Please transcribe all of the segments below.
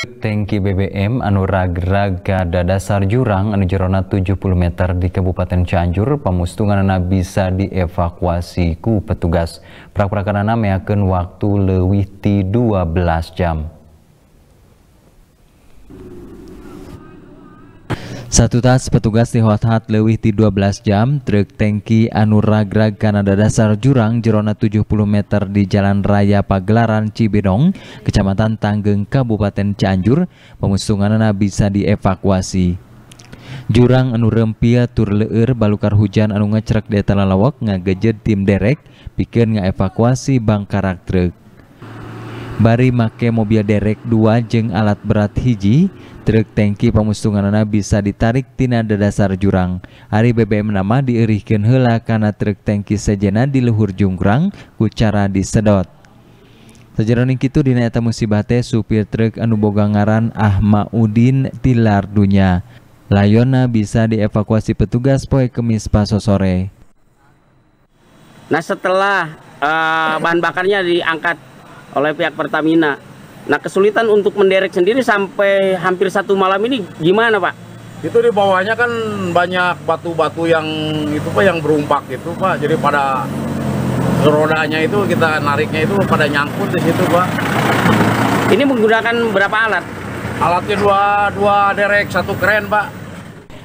Tengki BBM anu ragraga dasar jurang anu jerona 70 meter di Kabupaten Cianjur pamustunganana bisa dievakuasi ku petugas. Prak-prakanana meyakeun waktu leuwih ti 12 jam. Satu tas petugas di Hot lewih di 12 jam, truk tangki anu Kanada dasar jurang jerona 70 meter di Jalan Raya Pagelaran Cibinong, Kecamatan Tanggeng, Kabupaten Cianjur, pemusunganana bisa dievakuasi. Jurang anu rempia tur balukar hujan anu ngecrek di lalawak ngagejed tim derek pikeun ngaevakuasi bangkarak truk. Bari make mobil derek dua jeng alat berat hiji, truk tangki pamustunganana bisa ditarik tina dasar jurang hari BBM nama diirihkan hela karena truk tangki sejena di luhur jungkrang ku cara disedot Sejeroning kitu dina eta musibah teh supir truk anu boga ngaran Ahmaudin tilar dunya. Layona bisa dievakuasi petugas poe kemis paso sore. Nah setelah uh, bahan bakarnya diangkat oleh pihak Pertamina Nah kesulitan untuk menderek sendiri sampai hampir satu malam ini gimana Pak? Itu di bawahnya kan banyak batu-batu yang itu Pak yang berumpak itu Pak. Jadi pada rodanya itu kita nariknya itu pada nyangkut di situ Pak. Ini menggunakan berapa alat? Alatnya dua, dua derek, satu keren Pak.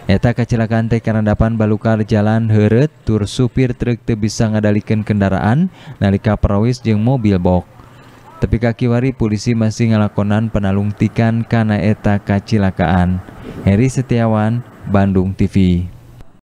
Eta kecelakaan teh karena dapan balukar jalan heret tur supir truk teu bisa ngadalikan kendaraan nalika perawis jeung mobil bok. Tapi kaki wari polisi masih ngelakonan penalungtikan karena eta kacilakaan. Heri Setiawan, Bandung TV.